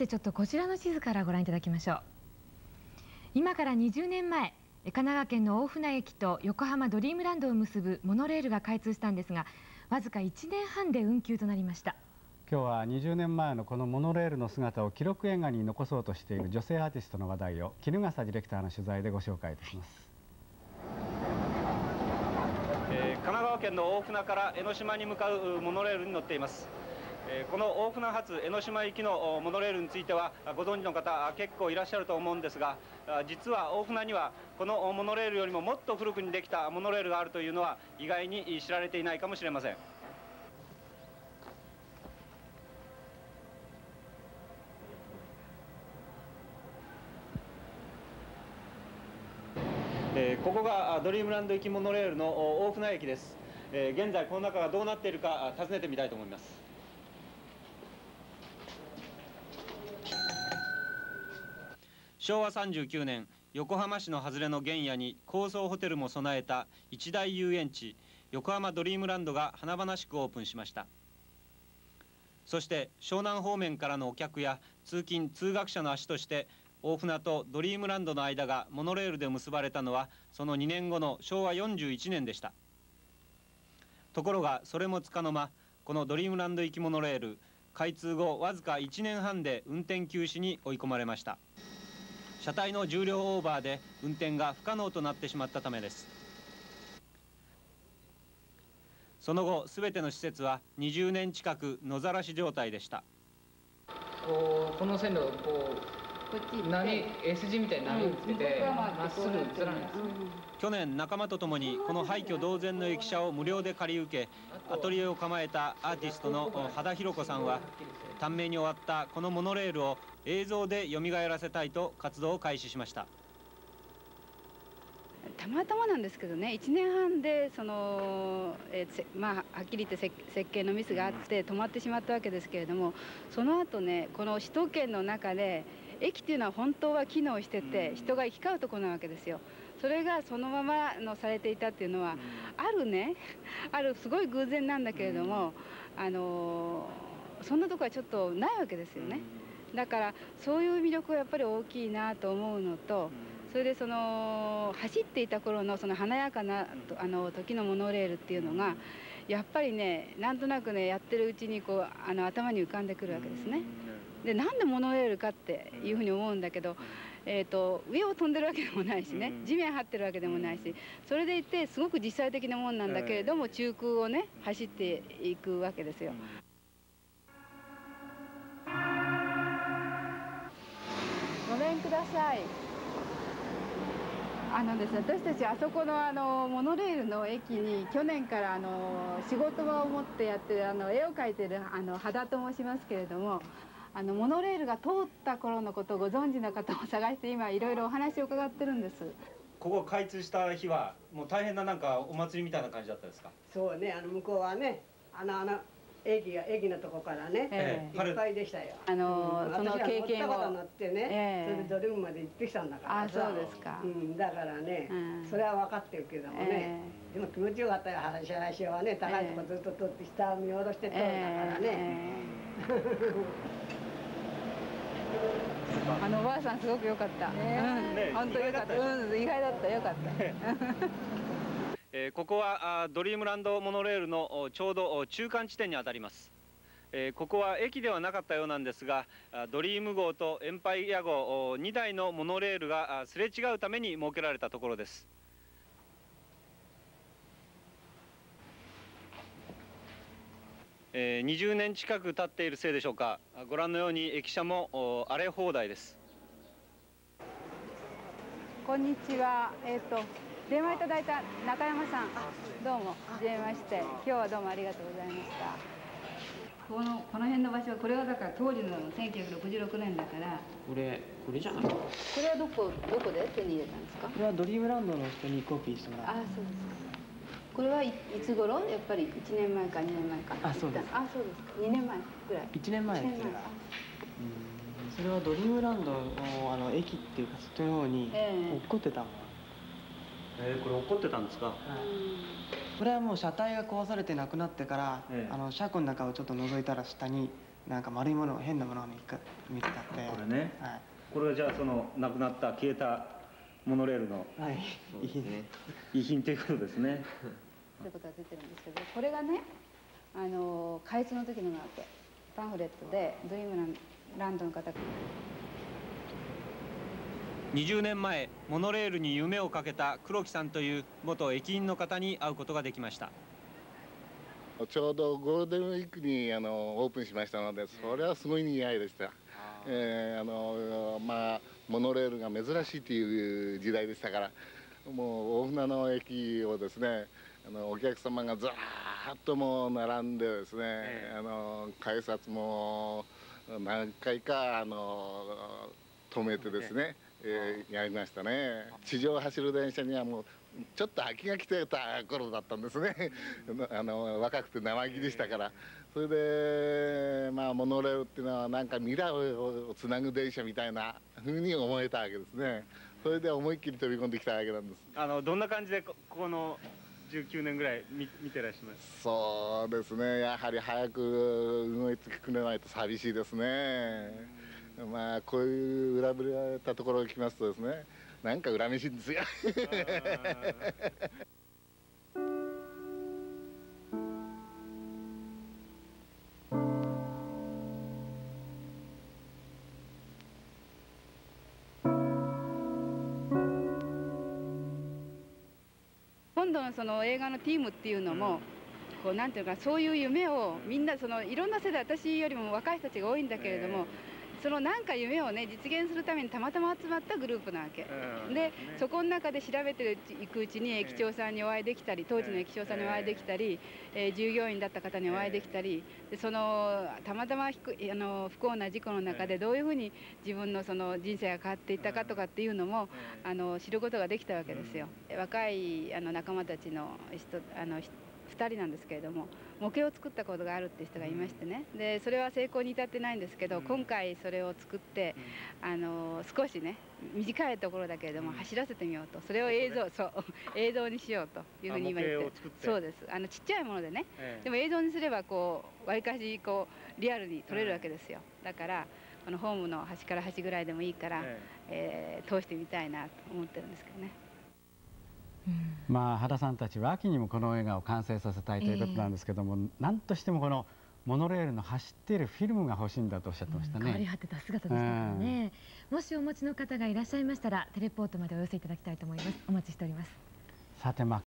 てちょっとこちらの地図からご覧いただきましょう。今から20年前神奈川県の大船駅と横浜ドリームランドを結ぶモノレールが開通したんですがわずか1年半で運休となりました。今日は20年前のこのモノレールの姿を記録映画に残そうとしている女性アーティストの話題を衣笠ディレクターの取材でご紹介いたします、えー、神奈川県の大船から江ノ島に向かうモノレールに乗っていますこの大船発江ノ島行きのモノレールについてはご存知の方結構いらっしゃると思うんですが実は大船にはこのモノレールよりももっと古くにできたモノレールがあるというのは意外に知られていないかもしれません。ここがドリームランド行きモノレールの大船駅です、現在この中がどうなっているか訪ねてみたいと思います昭和39年横浜市の外れの原野に高層ホテルも備えた一大遊園地横浜ドリームランドが華々しくオープンしました。そして湘南方面からのお客や通勤通学者の足として大船とドリームランドの間がモノレールで結ばれたのはその2年後の昭和41年でした。ところがそれもつかの間このドリームランド行きモノレール開通後わずか1年半で運転休止に追い込まれました。車体の重量オーバーで運転が不可能となってしまったためです。その後すべての施設は20年近く野ざらし状態でした。こうこの線路こう波 S 字みたいに波をつけてまっすぐ映らないです、去年仲間と共にこの廃墟同然の駅舎を無料で借り受けアトリエを構えたアーティストの羽田博子さんは短命に終わったこのモノレールを映像で蘇らせたいと活動を開始しました。たまたまなんですけどね1年半でその、えー、まあはっきり言って設計のミスがあって止まってしまったわけですけれどもその後ねこの首都圏の中で駅っていうのは本当は機能してて人が行き交うところなわけですよ。それがそのままのされていたっていうのは、あるね。あるすごい偶然なんだけれども、あのそんなとこはちょっとないわけですよね。だからそういう魅力はやっぱり大きいなと思うのと、それでその走っていた頃のその華やかなあの時のモノレールっていうのがやっぱりねなんとなくねやってるうちにこうあの頭に浮かんでくるわけですね。でなんでモノレールかっていうふうに思うんだけど、えーと、上を飛んでるわけでもないしね、地面張ってるわけでもないしそれでいてすごく実際的なもんなんだけれども、中空をね走っていくわけですよ。ごめんください。あのですね、私たちあそこのあのモノレールの駅に去年からあの仕事場を持ってやってるあの絵を描いてるあの羽田と申しますけれどもあのモノレールが通った頃のことをご存知の方を探して今いろいろお話を伺ってるんですここ開通した日はもう大変ななんかお祭りみたいな感じだったですか？そうねあの向こうはねあのあの駅が駅のとこからね、えー、いっぱいでしたよ。あのー、その経験を。乗ってね、えー、それでドルームまで行ってきたんだからあ、そうですか。うん、だからね、うん、それは分かってるけどもね。えー、でも気持ちよかったよ、話話はね、高いとこずっと取って下を見下ろして通るんだからね。あのおばあさんすごく良かった。ね、うん、本当良かった。うん、意外だった、良かった。えー、ここはあドリームランドモノレールのちょうど中間地点にあたります、えー、ここは駅ではなかったようなんですがドリーム号とエンパイア号2台のモノレールがすれ違うために設けられたところですえー、20年近く経っているせいでしょうか。ご覧のように駅舎も荒れ放題です。こんにちは。えっ、ー、と電話いただいた中山さんどうもはじめまして今日はどうもありがとうございました。このこの辺の場所これはだから当時の1966年だから。これこれじゃない？これはどこどこで手に入れたんですか？これはドリームランドの人にコピーしてもらった。あそうですかこれはいいつ頃？やっぱり1年前か2年前か。あそうです。あそうですか。2年前ぐらい。1年前ですそれはドリームランドのあの駅っていうかそっちの方に落っこってたもん、えー、これ怒ってたんですか、はい、これはもう車体が壊されてなくなってから、えー、あの車庫の中をちょっと覗いたら下になんか丸いもの変なものを見てたって。これね、はい、これがじゃあその亡くなった消えたモノレールの、はい、遺品ね。遺品ということですね。ということが出てるんですけどこれがねあの開通の時のなわけパンフレットでドリームランドの方が。20年前モノレールに夢をかけた黒木さんという元駅員の方に会うことができました。ちょうどゴールデンウィークにあのオープンしましたのでそれはすごい賑わいでした、えー、あのまあモノレールが珍しいという時代でしたからもう大船の駅をですねあのお客様がずらーっともう並んでですね、えー、あの改札も何回かあの止めてですね、えー、やりましたね。地上を走る電車にはもうちょっと飽きが来てた頃だったんですね。あの若くて生意気でしたから。それでまあモノレールっていうのはなんか未来をつなぐ電車みたいなふうに思えたわけですね。それで思いっきり飛び込んできたわけなんです。あのどんな感じでこの19年ぐらい見見てらっしゃいます。そうですね。やはり早く動いてくれないと寂しいですね。まあこういう裏ぶれたところに来ますとですねなんか恨めしいんですよのその映画のティームっていうのも、こうなんていうかそういう夢をみんなそのいろんな世代私よりも若い人たちが多いんだけれども、そのなんか夢をね実現するためにたまたま集まったグループなわけ、うん、で、ね、そこの中で調べていくうちに駅長さんにお会いできたり当時の駅長さんにお会いできたり、えー、従業員だった方にお会いできたりでそのたまたまひくあの不幸な事故の中でどういうふうに自分のその人生が変わっていったかとかっていうのもあの知ることができたわけですよ。若いあの仲間たちの人あの2人なんですけれども模型を作ったことがあるっていう人がいましてね。でそれは成功に至ってないんですけど、今回それを作って、あの少しね短いところだけれども走らせてみようと。それを映像そう 映像にしようというふうに今言って。そうです。あのちっちゃいものでね、でも映像にすればこうわりかしこうリアルに撮れるわけですよ。だからこのホームの端から端ぐらいでもいいから、えー、通してみたいなと思ってるんですけどね。まあ原さんたちは秋にもこの映画を完成させたいということなんですけども、えー、何としてもこのモノレールの走っているフィルムが欲しいんだとおっしゃってましたね、うん、変わり果てた姿でしたからね、うん、もしお持ちの方がいらっしゃいましたらテレポートまでお寄せいただきたいと思います。お待ちしております。さてまあ